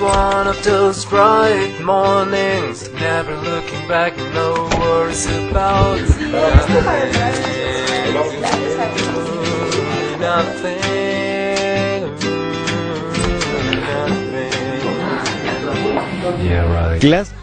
One of those bright mornings, never looking back, no worries about nothing. Nothing. Nothing. Yeah, right. Glass.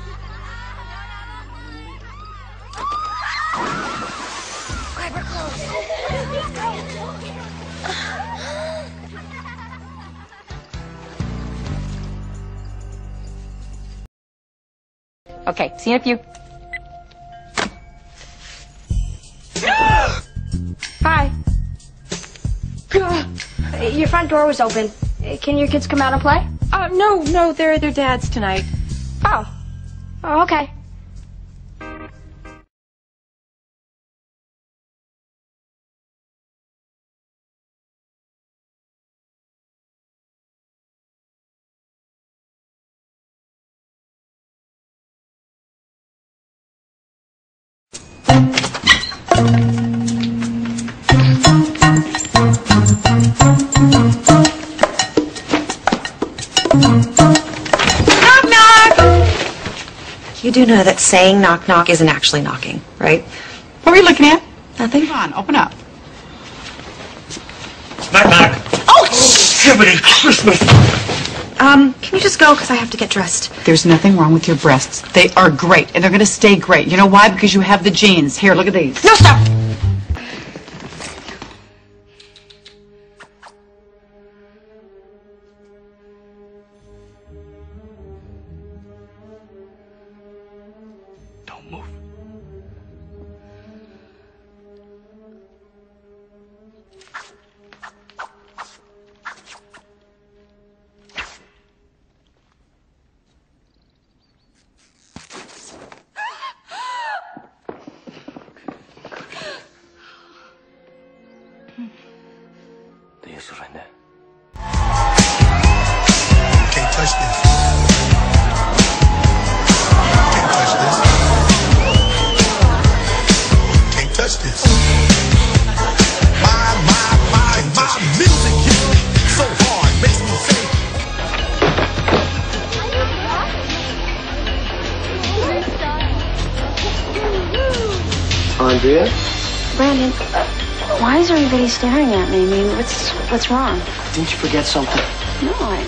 Okay, see you in a few. Hi. Your front door was open. Can your kids come out and play? Uh, no, no, they're their dad's tonight. Oh. Oh, okay. You do know that saying knock knock isn't actually knocking, right? What were you looking at? Nothing. Come on, open up. Knock, knock. Oh, Jiminy Christmas. Um, can you just go because I have to get dressed? There's nothing wrong with your breasts. They are great, and they're going to stay great. You know why? Because you have the genes. Here, look at these. No, stop. Te hizo render. Can't touch this. Can't touch this. Can't touch this. My, my, my, my music hits me so hard, makes me say. Andrea? Brandon, why is everybody staring at me? I mean, what's what's wrong? Didn't you forget something? No, I,